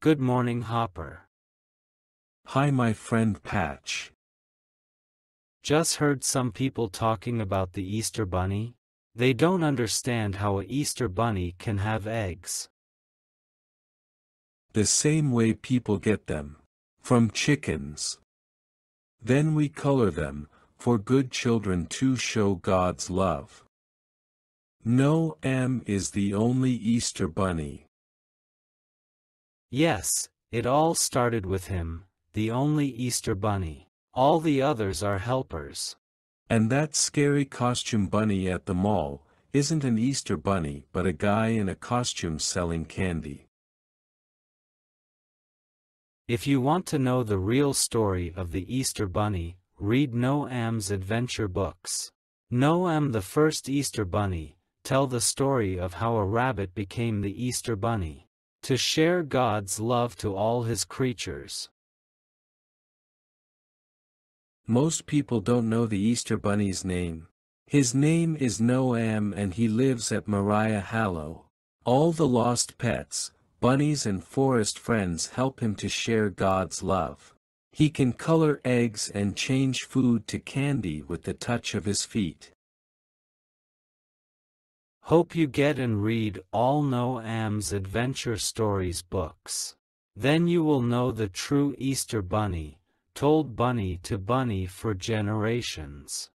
Good morning Hopper. Hi my friend Patch. Just heard some people talking about the Easter Bunny? They don't understand how a Easter Bunny can have eggs. The same way people get them. From chickens. Then we color them, for good children to show God's love. Noam is the only Easter bunny. Yes, it all started with him, the only Easter bunny. All the others are helpers. And that scary costume bunny at the mall, isn't an Easter bunny but a guy in a costume selling candy. If you want to know the real story of the Easter bunny, read Noam's adventure books. Noam the first Easter bunny, tell the story of how a rabbit became the Easter bunny. To share God's love to all his creatures. Most people don't know the Easter Bunny's name. His name is Noam and he lives at Mariah Hallow. All the lost pets, bunnies and forest friends help him to share God's love. He can color eggs and change food to candy with the touch of his feet. Hope you get and read all Noam's Adventure Stories books. Then you will know the true Easter Bunny, told bunny to bunny for generations.